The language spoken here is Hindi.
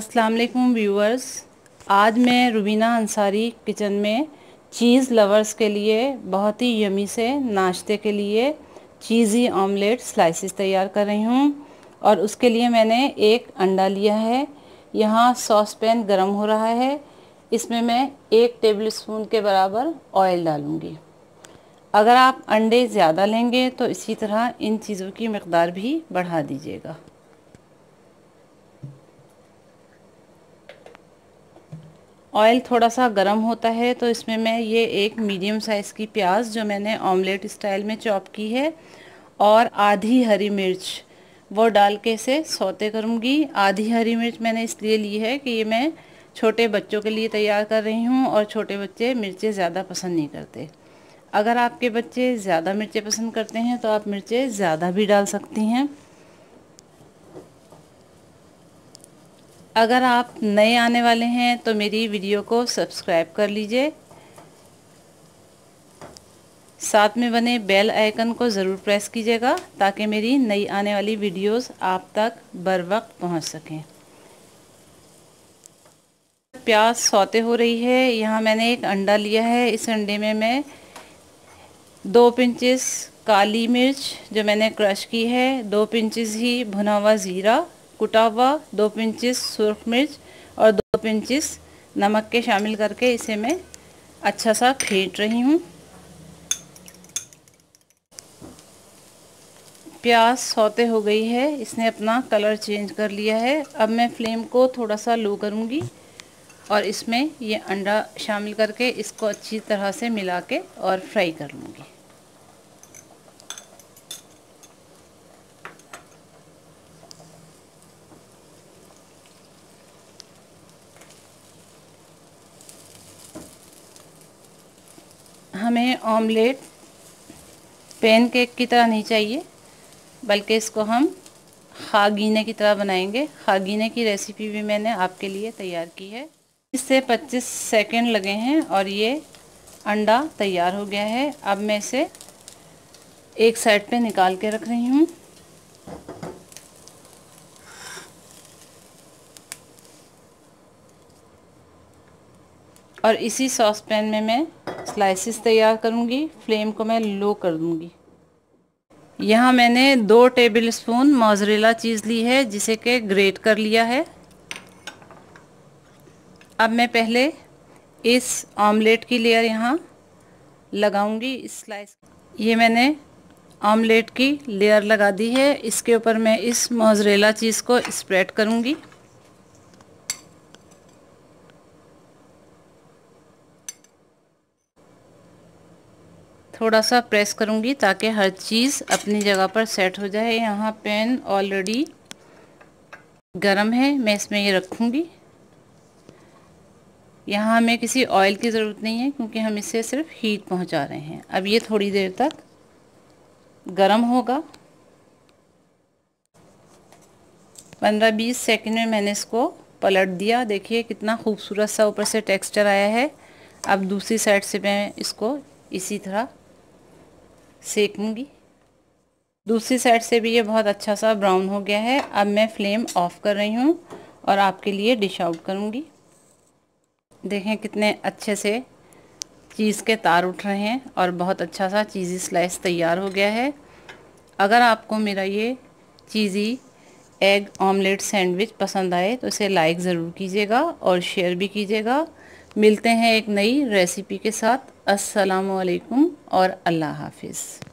अस्सलाम वालेकुम व्यूअर्स आज मैं रुबीना अंसारी किचन में चीज़ लवर्स के लिए, बहुत ही यमी से नाश्ते के लिए चीज़ी ऑमलेट स्लाइसिस तैयार कर रही हूँ और उसके लिए मैंने एक अंडा लिया है। यहाँ सॉस पैन गर्म हो रहा है। इसमें मैं एक टेबल स्पून के बराबर ऑयल डालूँगी। अगर आप अंडे ज़्यादा लेंगे तो इसी तरह इन चीज़ों की मकदार भी बढ़ा दीजिएगा। ऑयल थोड़ा सा गर्म होता है तो इसमें मैं ये एक मीडियम साइज़ की प्याज जो मैंने ऑमलेट स्टाइल में चॉप की है और आधी हरी मिर्च, वो डाल के इसे सौते करूँगी। आधी हरी मिर्च मैंने इसलिए ली है कि ये मैं छोटे बच्चों के लिए तैयार कर रही हूँ और छोटे बच्चे मिर्चें ज़्यादा पसंद नहीं करते। अगर आपके बच्चे ज़्यादा मिर्चें पसंद करते हैं तो आप मिर्चें ज़्यादा भी डाल सकती हैं। अगर आप नए आने वाले हैं तो मेरी वीडियो को सब्सक्राइब कर लीजिए। साथ में बने बेल आइकन को ज़रूर प्रेस कीजिएगा, ताकि मेरी नई आने वाली वीडियोस आप तक बर वक्त पहुँच सकें। प्याज सौते हो रही है। यहाँ मैंने एक अंडा लिया है। इस अंडे में मैं दो पिंचेस काली मिर्च जो मैंने क्रश की है, दो पिंचेस ही भुना हुआ ज़ीरा कुटा हुआ दो पिंचिस सुरख मिर्च और दो पिंचिस नमक के शामिल करके इसे मैं अच्छा सा फेंट रही हूँ। प्याज सौते हो गई है, इसने अपना कलर चेंज कर लिया है। अब मैं फ्लेम को थोड़ा सा लो करूँगी और इसमें ये अंडा शामिल करके इसको अच्छी तरह से मिला के और फ्राई कर लूँगी। हमें ऑमलेट पेन केक की तरह नहीं चाहिए, बल्कि इसको हम खागीने की तरह बनाएँगे। खागीने की रेसिपी भी मैंने आपके लिए तैयार की है। इससे 25 सेकंड लगे हैं और ये अंडा तैयार हो गया है। अब मैं इसे एक साइड पे निकाल के रख रही हूँ। और इसी सॉस पैन में मैं स्लाइसिस तैयार करूँगी फ्लेम को मैं लो कर दूँगी। यहाँ मैंने दो टेबल स्पून मोजरेला चीज़ ली है, जिसे के ग्रेट कर लिया है। अब मैं पहले इस ऑमलेट की लेयर यहाँ लगाऊँगी, इस स्लाइस ये मैंने ऑमलेट की लेयर लगा दी है, इसके ऊपर मैं इस मोजरेला चीज़ को स्प्रेड करूँगी। थोड़ा सा प्रेस करूँगी ताकि हर चीज़ अपनी जगह पर सेट हो जाए। यहाँ पैन ऑलरेडी गरम है, मैं इसमें ये रखूँगी। यहाँ हमें किसी ऑयल की ज़रूरत नहीं है क्योंकि हम इसे सिर्फ़ हीट पहुँचा रहे हैं। अब ये थोड़ी देर तक गरम होगा। पंद्रह बीस सेकंड में मैंने इसको पलट दिया। देखिए कितना खूबसूरत सा ऊपर से टेक्सचर आया है। अब दूसरी साइड से मैं इसको इसी तरह सेकूँगी। दूसरी साइड से भी ये बहुत अच्छा सा ब्राउन हो गया है। अब मैं फ्लेम ऑफ़ कर रही हूँ और आपके लिए डिश आउट करूँगी। देखें कितने अच्छे से चीज़ के तार उठ रहे हैं और बहुत अच्छा सा चीज़ी स्लाइस तैयार हो गया है। अगर आपको मेरा ये चीज़ी एग ऑमलेट सैंडविच पसंद आए तो इसे लाइक ज़रूर कीजिएगा और शेयर भी कीजिएगा। मिलते हैं एक नई रेसिपी के साथ। अस्सलामुअलैकुम और अल्लाह हाफिज़।